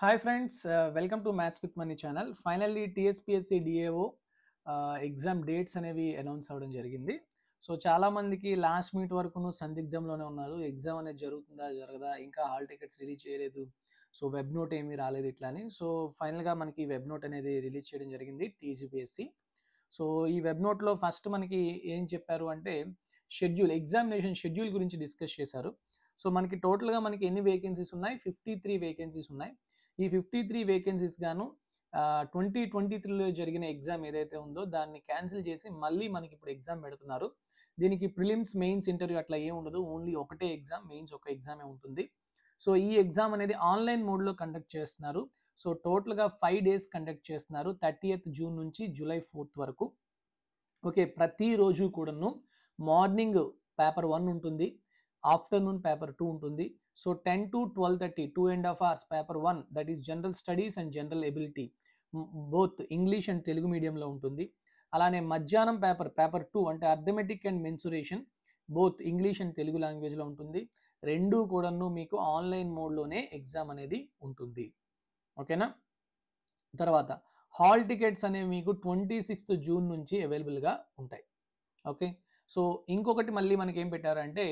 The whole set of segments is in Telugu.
Hi friends welcome to maths with Mani channel finally TSPSC DAO exam dates అనేవి అనౌన్స్ అవ్వడం జరిగింది. సో చాలా మందికి లాస్ట్ మీట్ వరకును సందిగ్ధంలోనే ఉన్నారు. ఎగ్జామ్ అనేది జరుగుతుందా జరగదా ఇంకా హాల్ టికెట్స్ రిలీజ్ చేయలేదు. సో వెబ్ నోట్ ఏమీ రాలేదు ఇట్లా అని. సో ఫైనల్గా మనకి వెబ్ నోట్ అనేది రిలీజ్ చేయడం జరిగింది టీజీపీఎస్సి సో ఈ వెబ్ నోట్లో ఫస్ట్ మనకి ఏం చెప్పారు అంటే షెడ్యూల్ ఎగ్జామినేషన్ షెడ్యూల్ గురించి డిస్కస్ చేశారు. సో మనకి టోటల్గా మనకి ఎన్ని వేకెన్సీస్ ఉన్నాయి? ఫిఫ్టీ త్రీ వేకెన్సీస్ ఉన్నాయి. ఈ ఫిఫ్టీ త్రీ వేకెన్సీస్ గాను ట్వంటీ ట్వంటీ త్రీలో జరిగిన ఎగ్జామ్ ఏదైతే ఉందో దాన్ని క్యాన్సిల్ చేసి మళ్ళీ మనకి ఇప్పుడు ఎగ్జామ్ పెడుతున్నారు. దీనికి ప్రిలిమ్స్ మెయిన్స్ ఇంటర్వ్యూ అట్లా ఏం ఉండదు. ఓన్లీ ఒకటే ఎగ్జామ్ మెయిన్స్ ఒక ఎగ్జామే ఉంటుంది. సో ఈ ఎగ్జామ్ అనేది ఆన్లైన్ మోడ్లో కండక్ట్ చేస్తున్నారు. సో టోటల్గా ఫైవ్ డేస్ కండక్ట్ చేస్తున్నారు. థర్టీయత్ జూన్ నుంచి జూలై ఫోర్త్ వరకు. ఓకే ప్రతిరోజు కూడాను మార్నింగ్ పేపర్ వన్ ఉంటుంది. ఆఫ్టర్నూన్ పేపర్ టూ ఉంటుంది. So ten to twelve thirty two and half hours paper one that is general studies and general ability both English and Telugu మీడియంలో ఉంటుంది. అలానే మధ్యాహ్నం పేపర్ పేపర్ టూ అంటే arithmetic and mensuration both English and Telugu లాంగ్వేజ్లో ఉంటుంది. రెండు కూడాను మీకు ఆన్లైన్ మోడ్లోనే ఎగ్జామ్ అనేది ఉంటుంది. ఓకేనా తర్వాత హాల్ టికెట్స్ అనేవి మీకు ట్వంటీ సిక్స్త్ జూన్ నుంచి అవైలబుల్గా ఉంటాయి. ఓకే సో ఇంకొకటి మళ్ళీ మనకి ఏం పెట్టారంటే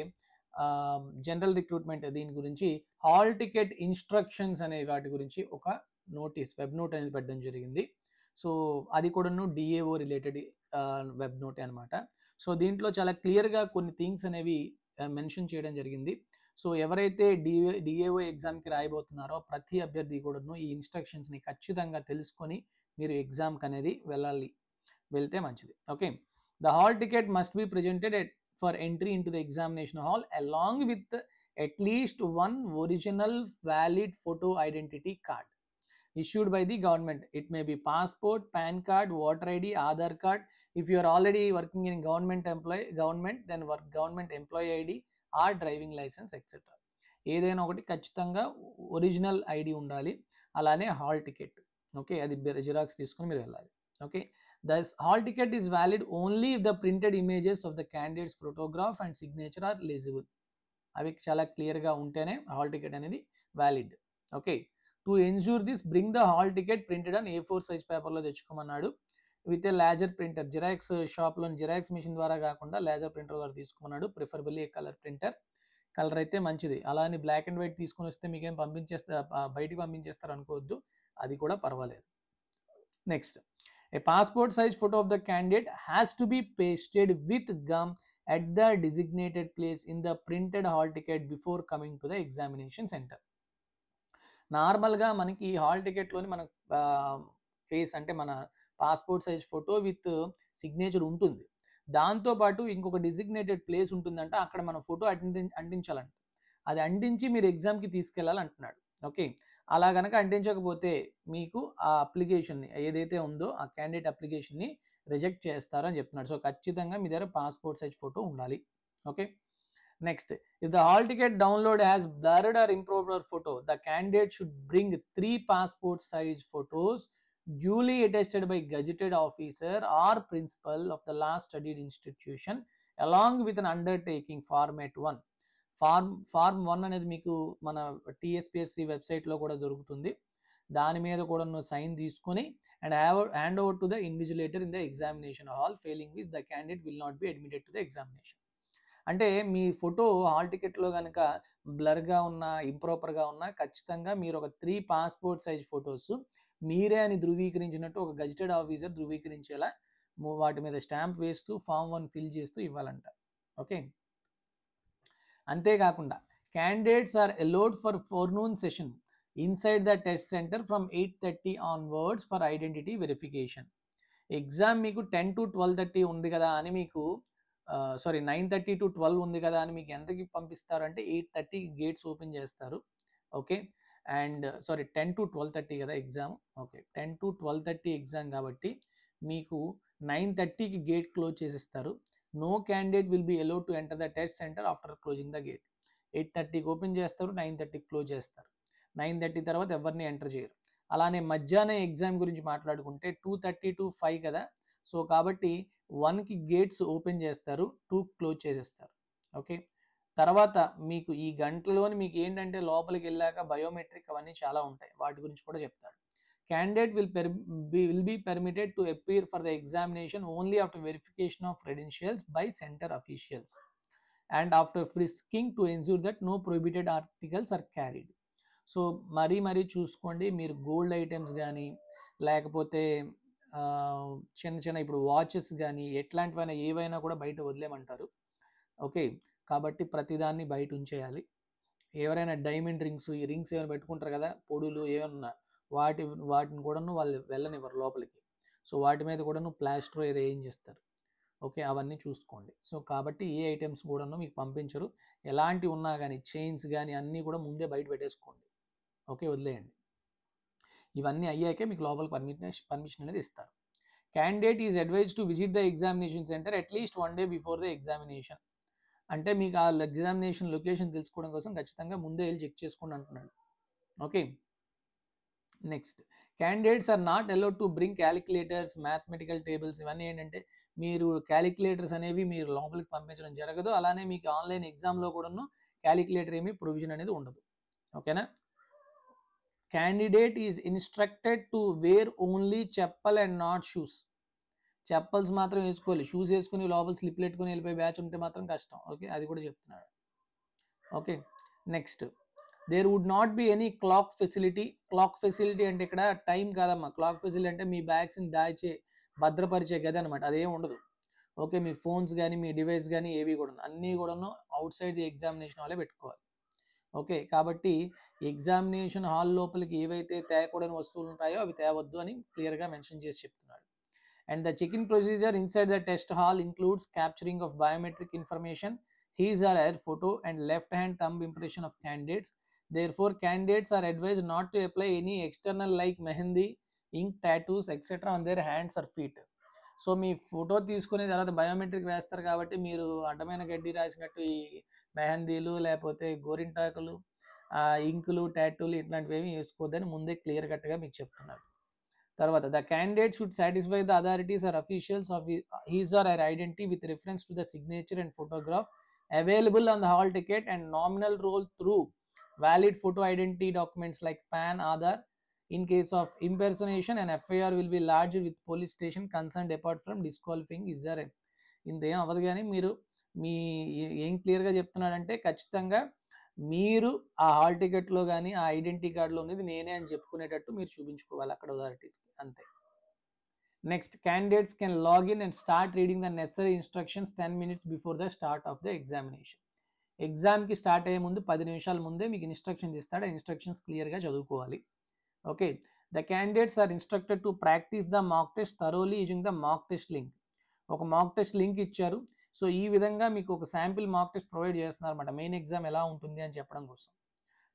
జనరల్ రిక్రూట్మెంట్ దీని గురించి హాల్ టికెట్ ఇన్స్ట్రక్షన్స్ అనే వాటి గురించి ఒక నోటీస్ వెబ్ నోట్ అనేది పెట్టడం జరిగింది. సో అది కూడాను డిఏఓ రిలేటెడ్ వెబ్ నోట్ అనమాట సో దీంట్లో చాలా క్లియర్గా కొన్ని థింగ్స్ అనేవి మెన్షన్ చేయడం జరిగింది. సో ఎవరైతే డిఏ డిఏఓ ఎగ్జామ్కి రాయబోతున్నారో ప్రతి అభ్యర్థి కూడాను ఈ ఇన్స్ట్రక్షన్స్ని ఖచ్చితంగా తెలుసుకొని మీరు ఎగ్జామ్కి అనేది వెళ్ళాలి. వెళ్తే మంచిది. Okay. The hall ticket must be presented at for entry into the examination hall along with at least one original valid photo identity card issued by the government it may be passport pan card voter id aadhar card if you are already working in government employee government then work government employee id or driving license etc ఏదైనా ఒకటి ఖచ్చితంగా ఒరిజినల్ ఐడి ఉండాలి అలానే హాల్ టికెట్ ఓకే అది జిరాక్స్ తీసుకుని మీరు వెళ్ళాలి okay thus hall ticket is valid only if the printed images of the candidate's photograph and signature are legible. అవి చాలా క్లియర్గా ఉంటేనే హాల్ టికెట్ అనేది valid okay to ensure this bring the hall ticket printed అని ఏ ఫోర్ సైజ్ పేపర్లో తెచ్చుకోమన్నాడు. With a laser printer xerox షాప్లోని xerox machine ద్వారా కాకుండా లేజర్ ప్రింటర్ ద్వారా తీసుకున్నాడు ప్రిఫరబుల్లీ కలర్ ప్రింటర్ కలర్ అయితే మంచిది. అలా అని బ్లాక్ అండ్ వైట్ తీసుకుని వస్తే మీకేం పంపించేస్తా బయటికి పంపించేస్తారు అనుకోవద్దు. అది కూడా పర్వాలేదు. Next A passport size photo of the candidate has to be pasted with gum at the designated place in the printed hall ticket before coming to the examination center. నార్మల్గా మనకి హాల్ టికెట్లోని మన ఫేస్ అంటే మన passport size photo with signature ఉంటుంది దాంతోపాటు ఇంకొక డిజిగ్నేటెడ్ ప్లేస్ ఉంటుందంట అక్కడ మన ఫోటో అంటి అంటించాలంట అది అంటించి మీరు ఎగ్జామ్కి తీసుకెళ్ళాలి అంటున్నాడు ఓకే అలా కనుక అంటించకపోతే మీకు ఆ అప్లికేషన్ని ఏదైతే ఉందో ఆ క్యాండిడేట్ అప్లికేషన్ని రిజెక్ట్ చేస్తారని చెప్తున్నాడు. సో ఖచ్చితంగా మీ దగ్గర పాస్పోర్ట్ సైజ్ ఫోటో ఉండాలి. Okay? Next if the hall ticket download as blurred or improper photo the candidate should bring three passport size photos duly attested by gazetted officer or principal of the last studied institution along with an undertaking format one. Form form one అనేది మీకు మన టీఎస్పిఎస్సి వెబ్సైట్లో కూడా దొరుకుతుంది. దాని మీద కూడా నువ్వు సైన్ తీసుకొని and hand over to the invigilator in the examination hall failing which the candidate will not be admitted to the examination. అంటే మీ ఫోటో హాల్ టికెట్లో కనుక బ్లర్గా ఉన్న ఇంప్రాపర్గా ఉన్నా ఖచ్చితంగా మీరు ఒక త్రీ పాస్పోర్ట్ సైజ్ ఫొటోస్ మీరే అని ధృవీకరించినట్టు ఒక గజిటెడ్ ఆఫీసర్ ధృవీకరించేలా వాటి మీద స్టాంప్ వేస్తూ ఫామ్ వన్ ఫిల్ చేస్తూ ఇవ్వాలంట. ఓకే? అంతేకాకుండా candidates are allowed for forenoon session inside the test centre from eight thirty onwards for identity verification exam మీకు టెన్ టు ట్వెల్వ్ థర్టీ ఉంది కదా అని మీకు sorry nine thirty to twelve ఉంది కదా అని మీకు ఎంతకి పంపిస్తారు అంటే ఎయిట్ థర్టీ గేట్స్ ఓపెన్ చేస్తారు. Okay and sorry ten to twelve thirty కదా exam okay ten to twelve thirty exam కాబట్టి మీకు నైన్ థర్టీకి గేట్ క్లోజ్ చేసిస్తారు. No candidate will be allowed to enter the test centre after closing the gate eight థర్టీకి ఓపెన్ చేస్తారు నైన్ థర్టీకి క్లోజ్ చేస్తారు. నైన్ థర్టీ తర్వాత ఎవరిని ఎంటర్ చేయరు. అలానే మధ్యాహ్నం ఎగ్జామ్ గురించి మాట్లాడుకుంటే టూ థర్టీ టు ఫైవ్ కదా. సో కాబట్టి వన్కి గేట్స్ ఓపెన్ చేస్తారు టూ క్లోజ్ చేసేస్తారు. ఓకే తర్వాత మీకు ఈ గంటలోని మీకు ఏంటంటే లోపలికి వెళ్ళాక బయోమెట్రిక్ అవన్నీ చాలా ఉంటాయి. వాటి గురించి కూడా చెప్తాడు. Candidate will per will be permitted to appear for the examination only after verification of credentials by centre officials and after frisking to ensure that no prohibited articles are carried so మరీ మరీ చూసుకోండి. మీరు గోల్డ్ ఐటమ్స్ కానీ లేకపోతే చిన్న చిన్న ఇప్పుడు వాచెస్ కానీ ఎట్లాంటివైనా ఏవైనా కూడా బయట వదిలేమంటారు ఓకే? కాబట్టి ప్రతిదాన్ని బయట ఉంచేయాలి. ఎవరైనా డైమండ్ రింగ్స్ ఈ రింగ్స్ ఏమైనా పెట్టుకుంటారు కదా? పొడులు ఏమైనా వాటి వాటిని కూడాను వాళ్ళు వెళ్ళనివ్వరు లోపలికి. సో వాటి మీద కూడాను ప్లాస్టర్ ఏదో ఏం చేస్తారు. ఓకే అవన్నీ చూసుకోండి. సో కాబట్టి ఏ ఐటమ్స్ కూడాను మీకు పంపించరు. ఎలాంటి ఉన్నా కానీ చైన్స్ కానీ అన్నీ కూడా ముందే బయట పెట్టేసుకోండి. ఓకే వదిలేయండి. ఇవన్నీ అయ్యాకే మీకు లోపల పర్మిషన్ పర్మిషన్ అనేది ఇస్తారు. Candidate is advise to visit the examination centre at least one day before the examination. అంటే మీకు ఆ ఎగ్జామినేషన్ లొకేషన్ తెలుసుకోవడం కోసం ఖచ్చితంగా ముందే వెళ్ళి చెక్ చేసుకోండి అంటున్నాడు. Okay? Next. Candidates are not allowed to bring calculators mathematical tables ఇవన్నీ ఏంటంటే మీరు క్యాలిక్యులేటర్స్ అనేవి మీరు లోపలికి పంపించడం జరగదు. అలానే మీకు ఆన్లైన్ ఎగ్జామ్లో కూడాను క్యాలిక్యులేటర్ ఏమీ ప్రొవిజన్ అనేది ఉండదు. ఓకేనా? Candidate is instructed to wear only chappal and not shoes chappals మాత్రం వేసుకోవాలి. షూస్ వేసుకుని లోపల స్లిప్ పెట్టుకుని వెళ్ళిపోయి బ్యాచ్ ఉంటే మాత్రం కష్టం. ఓకే? అది కూడా చెప్తున్నాడు. Okay? Next there would not be any clock facility clock facility అంటే ఇక్కడ టైం కాదమ్మా. క్లాక్ ఫెసిలిటీ అంటే మీ బ్యాగ్స్ని దాచే భద్రపరిచే గది అనమాట అదేం ఉండదు. ఓకే మీ ఫోన్స్ కానీ మీ డివైస్ కానీ ఏవి కూడా అన్నీ కూడాను అవుట్ సైడ్ ది ఎగ్జామినేషన్ వాళ్ళే పెట్టుకోవాలి. ఓకే కాబట్టి ఎగ్జామినేషన్ హాల్ లోపలికి ఏవైతే తేకూడని వస్తువులు ఉంటాయో అవి తేవద్దు అని క్లియర్గా మెన్షన్ చేసి చెప్తున్నాడు. And the check in procedure inside the test hall includes capturing of biometric information his or her photo and left hand thumb impression of candidates therefore candidates are advise not to apply any external like mehndi ink tattoos etcetera on their hands or feet so me photo తీసుకునే తర్వాత బయోమెట్రిక్ వేస్తారు కాబట్టి మీరు అడ్డమైన గడ్డి రాసినట్టు ఈ మెహందీలు లేకపోతే గోరింటాకులు ఇంకులు టాటూలు ఇట్లాంటివి ఏమి వేసుకోవద్దని ముందే క్లియర్ కట్గా మీకు చెప్తున్నారు. తర్వాత the candidate should satisfy the authorities or officials of his or her identity with reference to the signature and photograph available on the hall ticket and nominal roll through valid photo identity documents like PAN, Aadhaar. In case of impersonation, an FIR will be lodged with police station concerned apart from disqualifying is there. ఇంతేం అవ్వదు కానీ మీరు మీ ఏం క్లియర్గా చెప్తున్నాడంటే ఖచ్చితంగా మీరు ఆ హాల్ టికెట్లో కానీ ఆ ఐడెంటిటీ కార్డులో ఉన్నది నేనే అని చెప్పుకునేటట్టు మీరు చూపించుకోవాలి అక్కడ అథారిటీస్కి అంతే next candidates can login and start reading the necessary instructions ten minutes before the start of the examination ఎగ్జామ్కి స్టార్ట్ అయ్యే ముందు పది నిమిషాల ముందే మీకు ఇన్స్ట్రక్షన్స్ ఇస్తాడు. ఆ ఇన్స్ట్రక్షన్స్ క్లియర్గా చదువుకోవాలి. Okay. The candidates are instructed to practise the mock test thoroughly using the mock test link. ఒక మాక్ టెస్ట్ లింక్ ఇచ్చారు. సో ఈ విధంగా మీకు ఒక శాంపిల్ మాక్ టెస్ట్ ప్రొవైడ్ చేస్తున్నారు అనమాట మెయిన్ ఎగ్జామ్ ఎలా ఉంటుంది అని చెప్పడం కోసం.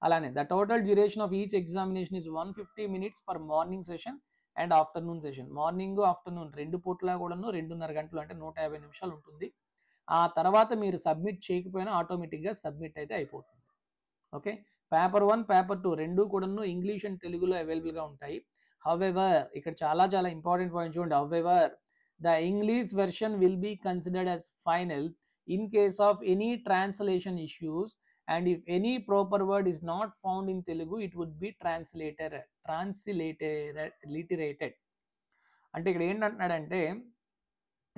అలానే the total duration of each examination is one fifty minutes for morning session and afternoon session. Morning afternoon రెండు పూట్లా కూడాను రెండున్నర గంటలు అంటే నూట యాభై నిమిషాలు ఉంటుంది. ఆ తర్వాత మీరు సబ్మిట్ చేయకపోయినా ఆటోమేటిక్గా సబ్మిట్ అయితే అయిపోతుంది. Okay? Paper one paper two రెండు కూడాను ఇంగ్లీష్ అండ్ తెలుగులో అవైలబుల్గా ఉంటాయి. హవెవర్ ఇక్కడ చాలా చాలా ఇంపార్టెంట్ పాయింట్ చూడండి. However the English version will be considered as final in case of any translation issues and if any proper word is not found in Telugu it would be translator translated literated అంటే ఇక్కడ ఏంటంటున్నాడంటే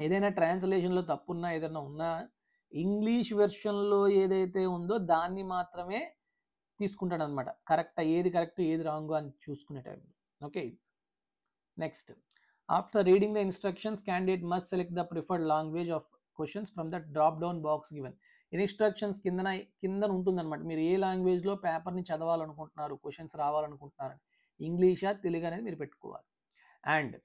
ఏదైనా ట్రాన్స్లేషన్లో తప్పున్నా ఏదైనా ఉన్నా ఇంగ్లీష్ వెర్షన్లో ఏదైతే ఉందో దాన్ని మాత్రమే తీసుకుంటాడు అనమాట కరెక్ట్ ఏది కరెక్ట్ ఏది రాంగ్ అని చూసుకునే టైంలో. Okay? Next. After reading the instructions candidate must select the preferred language of questions from the drop down box given. Instructions కిందన కిందన ఉంటుందన్నమాట. మీరు ఏ లాంగ్వేజ్లో పేపర్ని చదవాలనుకుంటున్నారు క్వశ్చన్స్ రావాలనుకుంటున్నారు ఇంగ్లీషా తెలుగు అనేది మీరు పెట్టుకోవాలి. And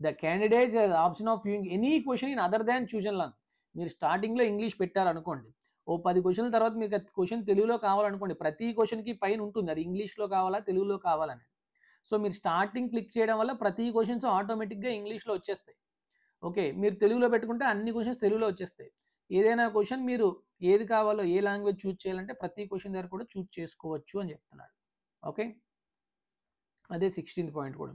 the candidates option of viewing any question in other than chosen long మీరు స్టార్టింగ్లో ఇంగ్లీష్ పెట్టారనుకోండి. ఓ పది క్వశ్చన్ల తర్వాత మీకు క్వశ్చన్ తెలుగులో కావాలనుకోండి. ప్రతి క్వశ్చన్కి పైన ఉంటుంది. అది ఇంగ్లీష్లో కావాలా తెలుగులో కావాలని సో మీరు స్టార్టింగ్ క్లిక్ చేయడం వల్ల ప్రతి క్వశ్చన్స్ ఆటోమేటిక్గా ఇంగ్లీష్లో వచ్చేస్తాయి. ఓకే మీరు తెలుగులో పెట్టుకుంటే అన్ని క్వశ్చన్స్ తెలుగులో వచ్చేస్తాయి. ఏదైనా క్వశ్చన్ మీరు ఏది కావాలో ఏ లాంగ్వేజ్ చూజ్ చేయాలంటే ప్రతి క్వశ్చన్ దగ్గర కూడా చూజ్ చేసుకోవచ్చు అని చెప్తున్నాడు. ఓకే? అదే సిక్స్టీన్త్ పాయింట్ కూడా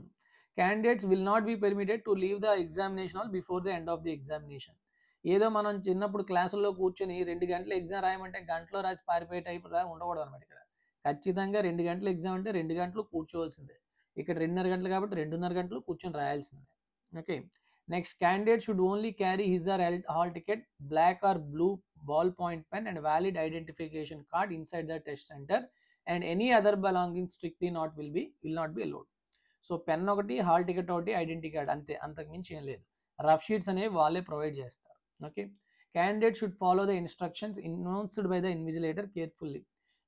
candidates will not be permitted to leave the examination hall before the end of the examination ఏదో మనం చిన్నప్పుడు క్లాసుల్లో కూర్చొని రెండు గంటల ఎగ్జామ్ రాయమంటే గంటలో రాసి పారిపోయే టైప్ ఉండకూడదు అనమాట ఇక్కడ. ఖచ్చితంగా రెండు గంటల ఎగ్జామ్ అంటే రెండు గంటలు కూర్చోవలసిందే. ఇక్కడ రెండున్నర గంటలు కాబట్టి రెండున్నర గంటలు కూర్చొని రాయాల్సిందే. Okay next candidate should only carry his or hall ticket black or blue ball point pen and valid identification card inside the test centre and any other belonging strictly not will be will not be allowed so pen ఒకటి హాల్ టికెట్ ఒకటి ఐడెంటిటీ కార్డ్ అంతే. అంతకు మించి ఏం లేదు. రఫ్ షీట్స్ అనేవి వాళ్ళే ప్రొవైడ్ చేస్తారు. Okay? Candidate should follow the instructions announced by the invigilator carefully.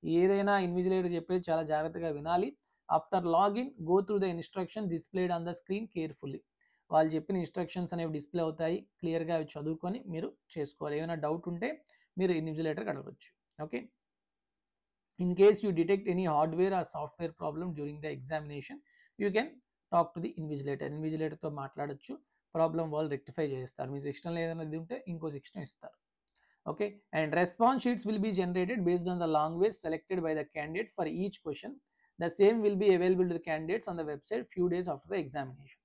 ఏదైనా ఇన్విజిలేటర్ చెప్పేది చాలా జాగ్రత్తగా వినాలి. After login go through the instruction displayed on the screen carefully. వాళ్ళు చెప్పిన ఇన్స్ట్రక్షన్స్ అనేవి డిస్ప్లే అవుతాయి. క్లియర్గా అవి చదువుకొని మీరు చేసుకోవాలి. ఏమైనా డౌట్ ఉంటే మీరు ఇన్విజిలేటర్కి అడగవచ్చు okay? In case you detect any hardware or software problem during the examination you can talk to the invigilator. ఇన్విజిలేటర్తో మాట్లాడొచ్చు. ప్రాబ్లం వాళ్ళు రెక్టిఫై చేస్తారు మీ సెక్షన్లో ఏదైనా ఉంటే ఇంకో సెక్షన్ ఇస్తారు. Okay? And response sheets will be generated based on the language selected by the candidate for each question. The same will be available to the candidates on the website few days after the examination.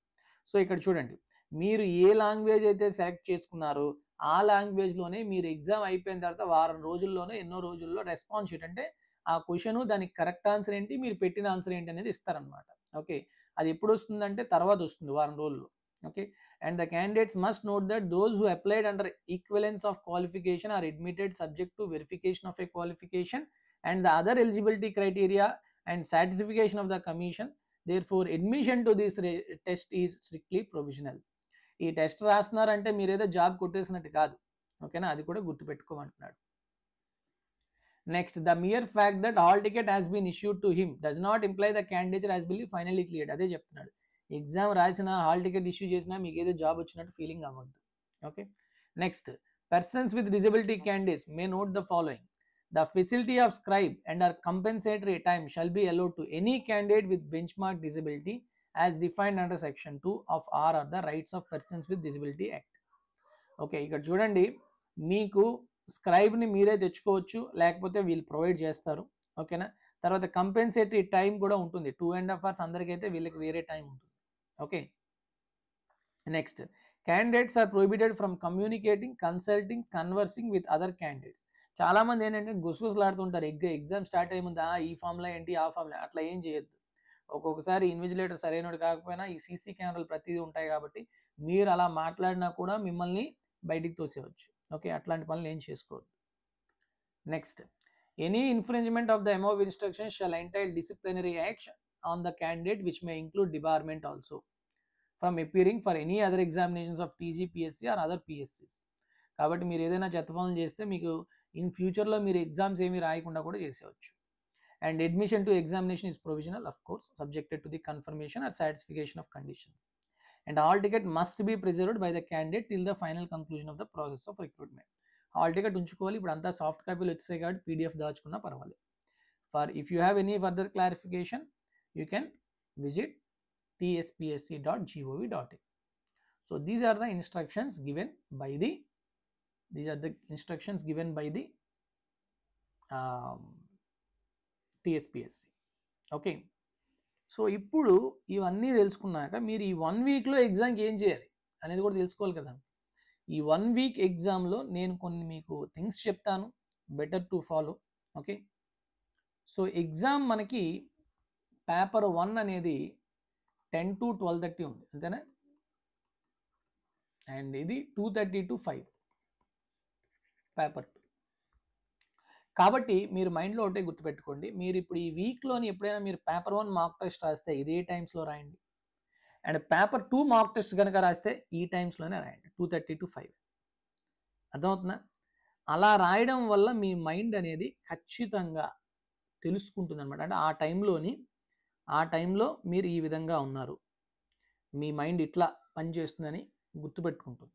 So ఇక్కడ చూడండి. మీరు ఏ లాంగ్వేజ్ అయితే సెలెక్ట్ చేసుకున్నారో ఆ లాంగ్వేజ్లోనే మీరు ఎగ్జామ్ అయిపోయిన తర్వాత వారం రోజుల్లోనే ఎన్నో రోజుల్లో రెస్పాన్స్ షీట్ అంటే ఆ క్వశ్చన్ దానికి కరెక్ట్ ఆన్సర్ ఏంటి మీరు పెట్టిన ఆన్సర్ ఏంటి అనేది ఇస్తారనమాట ఓకే. అది ఎప్పుడు వస్తుందంటే తర్వాత వస్తుంది వారం రోజుల్లో. Okay. And the candidates must note that those who applied under equivalence of qualification are admitted subject to verification of a qualification and the other eligibility criteria and satisfication of the commission. Therefore admission to this test is strictly provisional. ఈ టెస్ట్ రాస్తున్నారంటే మీరు ఏదో జాబ్ కొట్టేసినట్టు కాదు. ఓకేనా? అది కూడా గుర్తుపెట్టుకోమంటున్నాడు. Next the mere fact that hall ticket has been issued to him does not imply the candidate has been finally clear అదే చెప్తున్నాడు. ఎగ్జామ్ రాసిన హాల్ టికెట్ ఇష్యూ చేసినా మీకు ఏదో జాబ్ వచ్చినట్టు ఫీలింగ్ అవ్వద్దు. Okay next persons with disability candidates may note the following the facility of scribe and or compensatory time shall be allowed to any candidate with benchmark disability as defined under section two of R R the rights of persons with disability act okay ఇక్కడ చూడండి. మీకు స్క్రైబ్ని మీరే తెచ్చుకోవచ్చు లేకపోతే వీళ్ళు ప్రొవైడ్ చేస్తారు. ఓకేనా? తర్వాత కంపెన్సేటరీ టైం కూడా ఉంటుంది. టూ అండ్ హాఫ్ అవర్స్ అందరికైతే వీళ్ళకి వేరే టైం ఉంటుంది. Okay? Next. Candidates are prohibited from communicating consulting conversing with other candidates చాలామంది ఏంటంటే గుసగుసలాడుతుంటారు. ఎగ్ ఎగ్జామ్ స్టార్ట్ అయ్యిందా "ఆ, ఈ ఫామ్లో ఏంటి? ఆ ఫామ్లో అట్లా ఏం చేయొద్దు. ఒక్కొక్కసారి ఇన్విజిలేటర్ సరైనడు కాకపోయినా ఈ సీసీ కెమెరాలు ప్రతిదీ ఉంటాయి కాబట్టి మీరు అలా మాట్లాడినా కూడా మిమ్మల్ని బయటికి తోసేవచ్చు ఓకే అట్లాంటి పనులు ఏం చేసుకోవద్దు. Next any infringement of the above instruction shall entail disciplinary action on the candidate which may include department also from appearing for any other examinations of TG PSC or other పిఎస్సిస్ కాబట్టి మీరు ఏదైనా చెత్త పనులు చేస్తే మీకు ఇన్ ఫ్యూచర్లో మీరు ఎగ్జామ్స్ ఏమీ రాయకుండా కూడా చేసేవచ్చు and admission to examination is provisional of course subjected to the confirmation or satisfication of conditions and hall ticket must be preserved by the candidate till the final conclusion of the process of recruitment hall ticket ఉంచుకోవాలి ఇప్పుడు అంతా సాఫ్ట్ కాపీలు వచ్చాయి కాబట్టి పీడిఎఫ్ దాచుకున్నా పర్వాలేదు for if you have any further clarification you can visit tspsc.gov.in so these are the instructions given by the these are the instructions given by the um, TSPSC okay So ఇప్పుడు ఇవన్నీ తెలుసుకున్నాక మీరు ఈ వన్ వీక్లో ఎగ్జామ్కి ఏం చేయాలి అనేది కూడా తెలుసుకోవాలి కదా. ఈ వన్ వీక్ ఎగ్జామ్లో నేను కొన్ని మీకు థింగ్స్ చెప్తాను. Better to follow okay? So exam మనకి పేపర్ వన్ అనేది టెన్ టు ట్వెల్వ్ థర్టీ ఉంది అంతేనా? అండ్ ఇది two thirty to five paper two. కాబట్టి మీరు మైండ్లో ఒకటే గుర్తుపెట్టుకోండి. మీరు ఇప్పుడు ఈ వీక్లోని ఎప్పుడైనా మీరు పేపర్ వన్ మాక్ టెస్ట్ రాస్తే ఇదే టైమ్స్లో రాయండి. And paper two mock test కనుక రాస్తే ఈ టైమ్స్లోనే రాయండి. Two thirty to five. అర్థమవుతుందా? అలా రాయడం వల్ల మీ మైండ్ అనేది ఖచ్చితంగా తెలుసుకుంటుంది అనమాట అంటే ఆ టైంలోని ఆ టైంలో మీరు ఈ విధంగా ఉన్నారు. మీ మైండ్ ఇట్లా పనిచేస్తుందని గుర్తుపెట్టుకుంటుంది.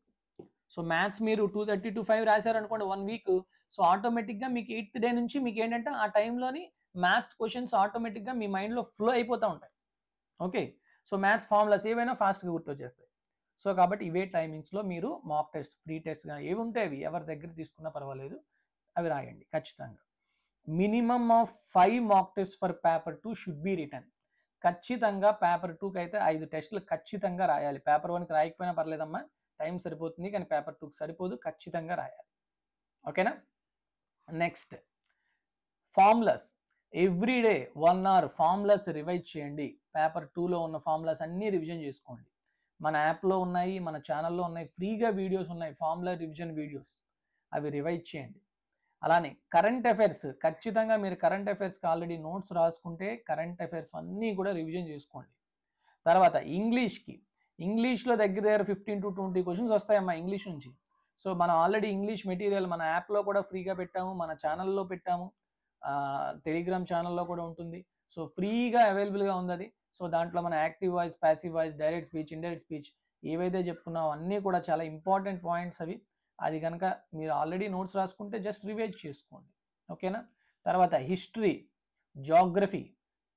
సో మ్యాథ్స్ మీరు టూ థర్టీ టు ఫైవ్ రాశారనుకోండి వన్ వీక్ సో ఆటోమేటిక్గా మీకు ఎయిత్ డే నుంచి మీకు ఏంటంటే ఆ టైంలోని మ్యాథ్స్ క్వశ్చన్స్ ఆటోమేటిక్గా మీ మైండ్లో ఫ్లో అయిపోతూ ఉంటాయి. ఓకే? సో మ్యాథ్స్ ఫార్ములాస్ ఏవైనా ఫాస్ట్గా గుర్తొచ్చేస్తాయి. సో కాబట్టి ఇవే టైమింగ్స్లో మీరు మాక్ టెస్ట్ ఫ్రీ టెస్ట్ కానీ ఏవి ఉంటాయి అవి ఎవరి దగ్గర తీసుకున్నా పర్వాలేదు అవి రాయండి ఖచ్చితంగా. Minimum of five mock test for paper two should be written ఖచ్చితంగా పేపర్ టూకి అయితే ఐదు టెస్టులు ఖచ్చితంగా రాయాలి. పేపర్ వన్కి రాయకపోయినా పర్లేదమ్మా టైం సరిపోతుంది కానీ పేపర్ టూకి సరిపోదు ఖచ్చితంగా రాయాలి. ఓకేనా? Next. Formulas. Every day one hour formulas revise చేయండి. పేపర్ టూలో ఉన్న ఫార్ములాస్ అన్నీ రివిజన్ చేసుకోండి. మన యాప్లో ఉన్నాయి మన ఛానల్లో ఉన్నాయి ఫ్రీగా వీడియోస్ ఉన్నాయి ఫార్ములా రివిజన్ వీడియోస్. అవి రివైజ్ చేయండి. అలానే కరెంట్ అఫైర్స్ ఖచ్చితంగా మీరు కరెంట్ అఫైర్స్కి ఆల్రెడీ నోట్స్ రాసుకుంటే కరెంట్ అఫైర్స్ అన్నీ కూడా రివిజన్ చేసుకోండి. తర్వాత ఇంగ్లీష్కి. ఇంగ్లీష్లో దగ్గర దగ్గర ఫిఫ్టీన్ టు ట్వంటీ క్వశ్చన్స్ వస్తాయమ్మా ఇంగ్లీష్ నుంచి. సో మనం ఆల్రెడీ ఇంగ్లీష్ మెటీరియల్ మన యాప్లో కూడా ఫ్రీగా పెట్టాము మన ఛానల్లో పెట్టాము. టెలిగ్రామ్ ఛానల్లో కూడా ఉంటుంది. సో ఫ్రీగా అవైలబుల్గా ఉంది అది సో దాంట్లో మన active voice passive voice direct speech indirect speech ఏవైతే చెప్పుకున్నామో అన్నీ కూడా చాలా ఇంపార్టెంట్ పాయింట్స్ అవి. అది కనుక మీరు ఆల్రెడీ నోట్స్ రాసుకుంటే జస్ట్ రివైజ్ చేసుకోండి. ఓకేనా? తర్వాత హిస్టరీ జాగ్రఫీ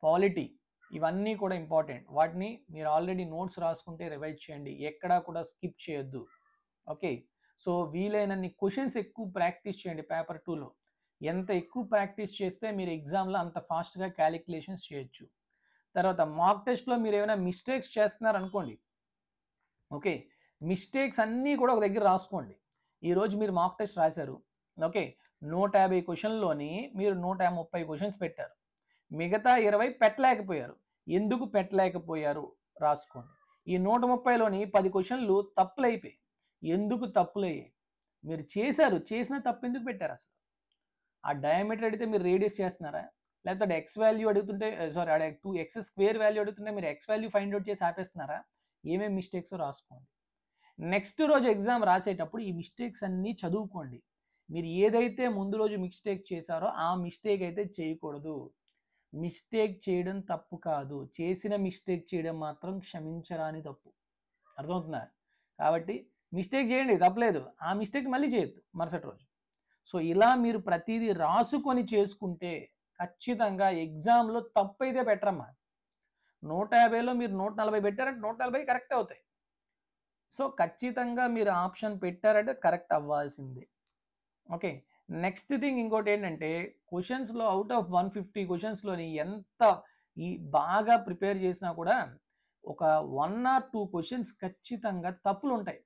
పాలిటీ ఇవన్నీ కూడా ఇంపార్టెంట్. వాటిని మీరు ఆల్రెడీ నోట్స్ రాసుకుంటే రివైజ్ చేయండి. ఎక్కడా కూడా స్కిప్ చేయొద్దు. ఓకే? సో వీలైనన్ని క్వశ్చన్స్ ఎక్కువ ప్రాక్టీస్ చేయండి పేపర్ టూలో ఎంత ఎక్కువ ప్రాక్టీస్ చేస్తే మీరు ఎగ్జామ్లో అంత ఫాస్ట్గా క్యాలిక్యులేషన్స్ చేయొచ్చు. తర్వాత మాక్ టెస్ట్లో మీరు ఏమైనా మిస్టేక్స్ చేస్తున్నారు అనుకోండి. ఓకే? మిస్టేక్స్ అన్నీ కూడా ఒక దగ్గర రాసుకోండి. ఈరోజు మీరు మాక్ టెస్ట్ రాశారు. ఓకే? నూట యాభై క్వశ్చన్లోని మీరు నూట ముప్పై క్వశ్చన్స్ పెట్టారు. మిగతా ఇరవై పెట్టలేకపోయారు. ఎందుకు పెట్టలేకపోయారు? రాసుకోండి. ఈ నూట ముప్పైలోని పది క్వశ్చన్లు తప్పులు ఎందుకు తప్పులు? అయ్యాయి మీరు చేశారు చేసిన తప్పు ఎందుకు పెట్టారు అసలు? ఆ డయామీటర్ అడిగితే మీరు రేడియస్ చేస్తున్నారా? లేకపోతే ఎక్స్ వాల్యూ అడుగుతుంటే సారీ అడే టూ ఎక్స్ స్క్వేర్ వాల్యూ అడుగుతుంటే మీరు ఎక్స్ వాల్యూ ఫైండ్ అవుట్ చేసి ఆపేస్తున్నారా? ఏమేమి మిస్టేక్స్ రాసుకోండి. నెక్స్ట్ రోజు ఎగ్జామ్ రాసేటప్పుడు ఈ మిస్టేక్స్ అన్నీ చదువుకోండి. మీరు ఏదైతే ముందు రోజు మిస్టేక్ చేశారో ఆ మిస్టేక్ అయితే చేయకూడదు. మిస్టేక్ చేయడం తప్పు కాదు. చేసిన మిస్టేక్ చేయడం మాత్రం క్షమించరాని తప్పు. అర్థమవుతుందా? కాబట్టి మిస్టేక్ చేయండి తప్పలేదు. ఆ మిస్టేక్ మళ్ళీ చేయొద్దు మరుసటి రోజు. సో ఇలా మీరు ప్రతిదీ రాసుకొని చేసుకుంటే ఖచ్చితంగా ఎగ్జామ్లో తప్పు అయితే పెట్టరమ్మా. నూట యాభైలో మీరు నూట నలభై పెట్టారంటే నూట నలభై కరెక్ట్ అవుతాయి. సో ఖచ్చితంగా మీరు ఆప్షన్ పెట్టారంటే కరెక్ట్ అవ్వాల్సిందే. ఓకే నెక్స్ట్ థింగ్ ఇంకోటి ఏంటంటే క్వశ్చన్స్లో అవుట్ ఆఫ్ వన్ ఫిఫ్టీ క్వశ్చన్స్లోని ఎంత ఈ బాగా ప్రిపేర్ చేసినా కూడా ఒక వన్ ఆర్ టూ క్వశ్చన్స్ ఖచ్చితంగా తప్పులు ఉంటాయి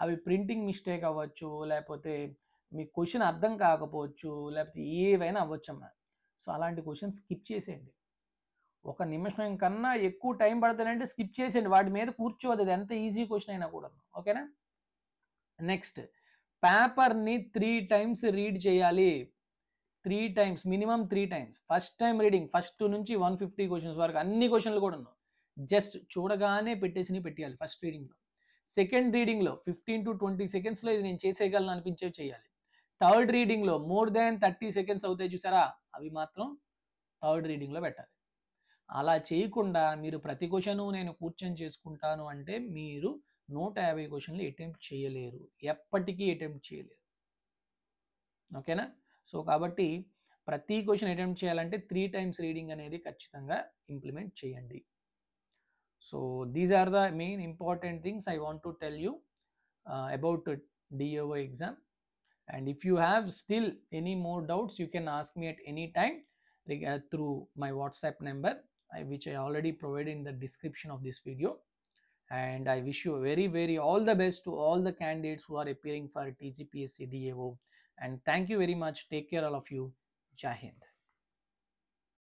అవి ప్రింటింగ్ మిస్టేక్ అవ్వచ్చు లేకపోతే మీ క్వశ్చన్ అర్థం కాకపోవచ్చు లేకపోతే ఏవైనా అవ్వచ్చమ్మా సో అలాంటి క్వశ్చన్స్ స్కిప్ చేసేయండి. ఒక నిమిషం కన్నా ఎక్కువ టైం పడుతుందంటే స్కిప్ చేసేయండి. వాటి మీద కూర్చోవద్దు. అది ఎంత ఈజీ క్వశ్చన్ అయినా కూడా ఓకేనా? నెక్స్ట్. పేపర్ని త్రీ టైమ్స్ రీడ్ చేయాలి. Three times minimum three times. First time reading first నుంచి వన్ ఫిఫ్టీ క్వశ్చన్స్ వరకు అన్ని క్వశ్చన్లు కూడా ఉన్నాయి జస్ట్ చూడగానే పెట్టేసి పెట్టేయాలి ఫస్ట్ రీడింగ్లో. సెకండ్ రీడింగ్లో ఫిఫ్టీన్ టు ట్వంటీ సెకండ్స్లో ఇది నేను చేసేయగలను అనిపించేవి చేయాలి. థర్డ్ రీడింగ్లో మోర్ దాన్ థర్టీ సెకండ్స్ అవుతాయి చూసారా? అవి మాత్రం థర్డ్ రీడింగ్లో పెట్టాలి. అలా చేయకుండా మీరు ప్రతి క్వశ్చను నేను కూర్చొని చేసుకుంటాను అంటే మీరు నూట యాభై క్వశ్చన్లు అటెంప్ట్ చేయలేరు. ఎప్పటికీ అటెంప్ట్ చేయలేరు. ఓకేనా? సో కాబట్టి ప్రతి క్వశ్చన్ అటెంప్ట్ చేయాలంటే త్రీ టైమ్స్ రీడింగ్ అనేది ఖచ్చితంగా ఇంప్లిమెంట్ చేయండి. So these are the main important things I want to tell you uh, about the DOI exam. And if you have still any more doubts, you can ask me at any time uh, through my WhatsApp number, which I already provided in the description of this video. And I wish you very, very all the best to all the candidates who are appearing for TGPSC DAO. And thank you very much. Take care all of you. Jai Hind.